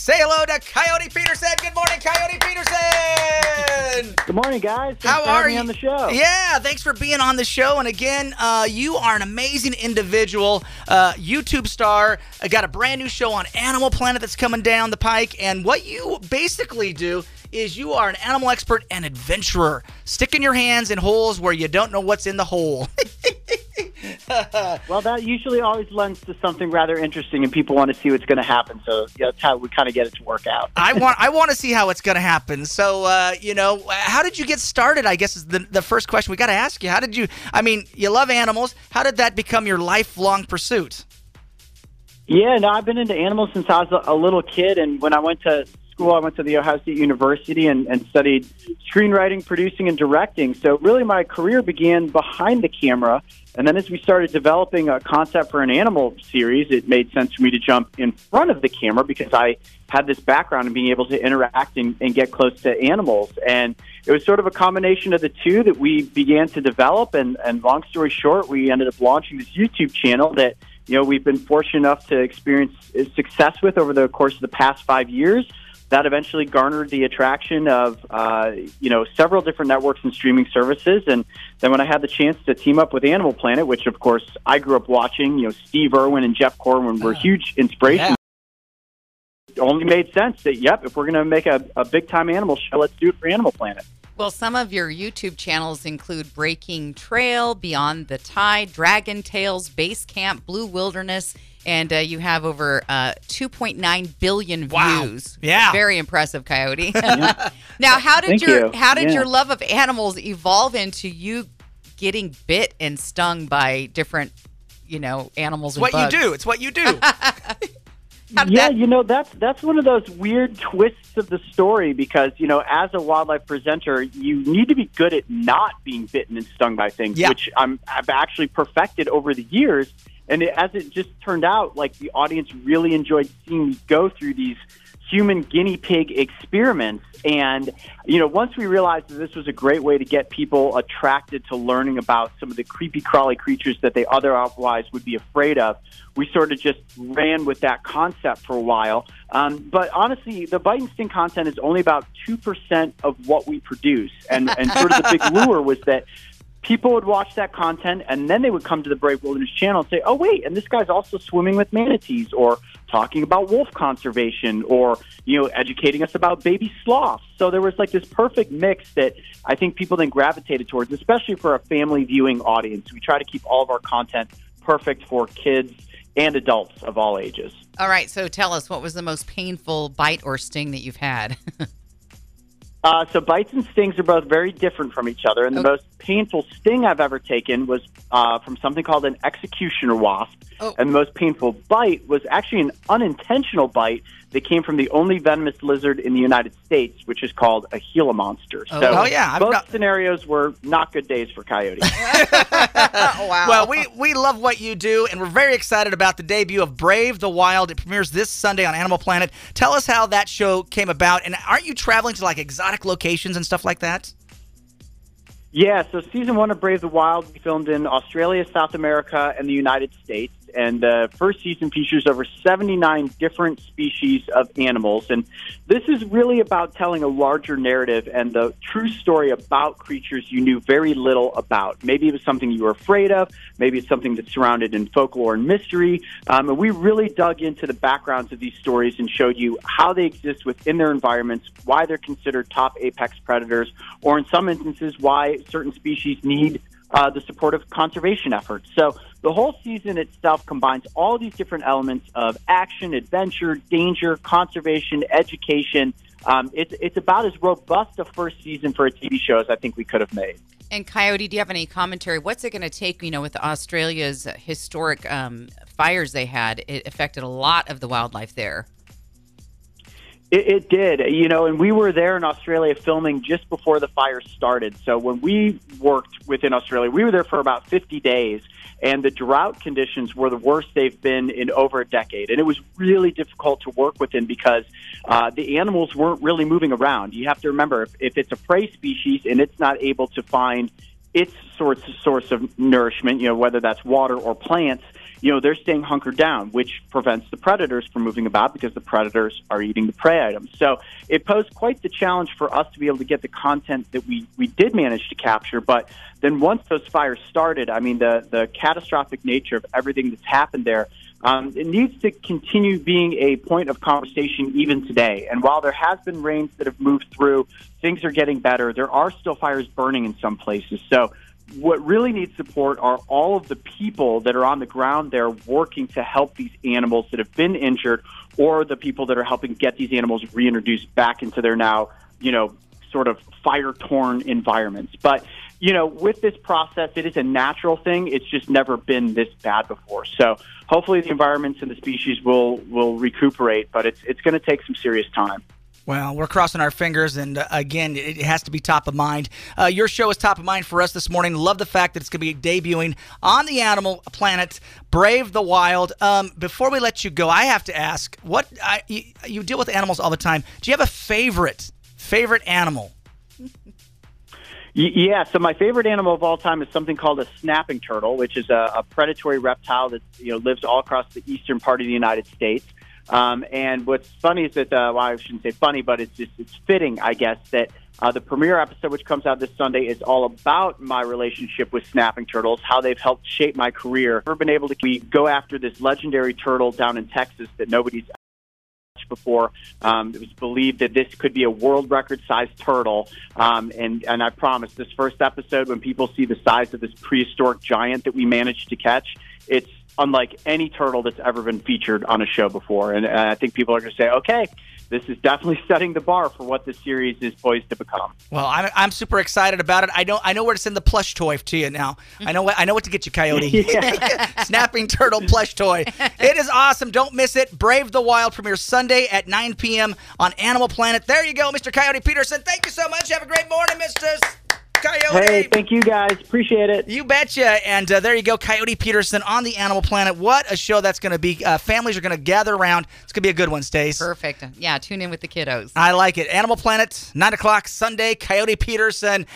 Say hello to Coyote Peterson. Good morning, Coyote Peterson. Good morning, guys. Thanks How are you? on the show? Yeah, thanks for being on the show. And again, uh, you are an amazing individual, uh, YouTube star. I got a brand new show on Animal Planet that's coming down the pike. And what you basically do is you are an animal expert and adventurer, sticking your hands in holes where you don't know what's in the hole. Well, that usually always lends to something rather interesting, and people want to see what's going to happen. So that's how we kind of get it to work out. I want I want to see how it's going to happen. So, uh, you know, how did you get started? I guess is the the first question we got to ask you. How did you? I mean, you love animals. How did that become your lifelong pursuit? Yeah, no, I've been into animals since I was a little kid, and when I went to school, I went to the Ohio State University and, and studied screenwriting, producing, and directing. So really, my career began behind the camera, and then as we started developing a concept for an animal series, it made sense for me to jump in front of the camera because I had this background in being able to interact and, and get close to animals. And it was sort of a combination of the two that we began to develop. And, and long story short, we ended up launching this YouTube channel that you know we've been fortunate enough to experience success with over the course of the past five years. That eventually garnered the attraction of uh, you know several different networks and streaming services, and then when I had the chance to team up with Animal Planet, which of course I grew up watching, you know Steve Irwin and Jeff Corwin were huge inspirations. It only made sense that yep, if we're going to make a, a big time animal show, let's do it for Animal Planet. Well, some of your YouTube channels include Breaking Trail, Beyond the Tide, Dragon Tails, Base Camp, Blue Wilderness, and uh, you have over uh, 2.9 billion Wow. views. Yeah. very impressive, Coyote. now, how did Thank your you. how did Yeah. your love of animals evolve into you getting bit and stung by different, you know, animals? It's and what you do. It's what you do. Yeah, that- you know that's that's one of those weird twists of the story because you know as a wildlife presenter, you need to be good at not being bitten and stung by things, Yeah. which I'm I've actually perfected over the years. And it, as it just turned out, like the audience really enjoyed seeing me go through these human guinea pig experiments. And, you know, once we realized that this was a great way to get people attracted to learning about some of the creepy crawly creatures that they otherwise would be afraid of, we sort of just ran with that concept for a while. Um, but honestly, the bite and sting content is only about 2% of what we produce. And, and sort of the big lure was that people would watch that content and then they would come to the Brave Wilderness channel and say, oh, wait, and this guy's also swimming with manatees or talking about wolf conservation or, you know, educating us about baby sloths. So there was like this perfect mix that I think people then gravitated towards, especially for a family viewing audience. We try to keep all of our content perfect for kids and adults of all ages. All right, so tell us what was the most painful bite or sting that you've had? Uh, so bites and stings are both very different from each other, and the Okay. most painful sting I've ever taken was uh, from something called an executioner wasp, Oh. and the most painful bite was actually an unintentional bite that came from the only venomous lizard in the United States, which is called a Gila monster. Oh. so Oh, yeah, I've both got- scenarios were not good days for coyotes. wow. Well, we, we love what you do, and we're very excited about the debut of Brave the Wild. It premieres this Sunday on Animal Planet. Tell us how that show came about, and aren't you traveling to like exotic locations and stuff like that? Yeah, so season one of Brave the Wild filmed in Australia, South America, and the United States. And the first season features over 79 different species of animals. And this is really about telling a larger narrative and the true story about creatures you knew very little about. Maybe it was something you were afraid of, maybe it's something that's surrounded in folklore and mystery. Um, and we really dug into the backgrounds of these stories and showed you how they exist within their environments, why they're considered top apex predators, or in some instances, why certain species need uh, the support of conservation efforts. So the whole season itself combines all these different elements of action, adventure, danger, conservation, education. Um, it's it's about as robust a first season for a TV show as I think we could have made. And Coyote, do you have any commentary? What's it going to take? You know, with Australia's historic um, fires they had, it affected a lot of the wildlife there. It, it did, you know, and we were there in Australia filming just before the fire started. So when we worked within Australia, we were there for about 50 days, and the drought conditions were the worst they've been in over a decade. And it was really difficult to work within because uh, the animals weren't really moving around. You have to remember if, if it's a prey species and it's not able to find its source source of nourishment, you know, whether that's water or plants, you know, they're staying hunkered down, which prevents the predators from moving about because the predators are eating the prey items. So it posed quite the challenge for us to be able to get the content that we, we did manage to capture. But then once those fires started, I mean, the, the catastrophic nature of everything that's happened there, um, it needs to continue being a point of conversation even today. And while there has been rains that have moved through, things are getting better. There are still fires burning in some places. So what really needs support are all of the people that are on the ground there working to help these animals that have been injured or the people that are helping get these animals reintroduced back into their now, you know, sort of fire torn environments. But, you know, with this process, it is a natural thing. It's just never been this bad before. So hopefully the environments and the species will, will recuperate, but it's, it's going to take some serious time. Well, we're crossing our fingers, and uh, again, it has to be top of mind. Uh, your show is top of mind for us this morning. Love the fact that it's going to be debuting on the Animal Planet, Brave the Wild. Um, before we let you go, I have to ask: what I, you, you deal with animals all the time? Do you have a favorite favorite animal? Yeah, so my favorite animal of all time is something called a snapping turtle, which is a, a predatory reptile that you know lives all across the eastern part of the United States. Um, and what's funny is that, uh, well, I shouldn't say funny, but it's just it's fitting, I guess, that uh, the premiere episode, which comes out this Sunday, is all about my relationship with snapping turtles, how they've helped shape my career. I've been able to we go after this legendary turtle down in Texas that nobody's before. Um, it was believed that this could be a world record sized turtle. Um, and, and I promise this first episode, when people see the size of this prehistoric giant that we managed to catch, it's unlike any turtle that's ever been featured on a show before. And, and I think people are going to say, okay, this is definitely setting the bar for what the series is poised to become. Well, I'm, I'm super excited about it. I know I know where to send the plush toy to you now. I know what I know what to get you, Coyote. Snapping turtle plush toy. It is awesome. Don't miss it. Brave the Wild premieres Sunday at 9 p.m. on Animal Planet. There you go, Mr. Coyote Peterson. Thank you so much. Have a great morning, Mr. Coyote. Hey, thank you guys. Appreciate it. You betcha. And uh, there you go, Coyote Peterson on the Animal Planet. What a show that's going to be. Uh, families are going to gather around. It's going to be a good one, Stace. Perfect. Yeah, tune in with the kiddos. I like it. Animal Planet, 9 o'clock Sunday. Coyote Peterson.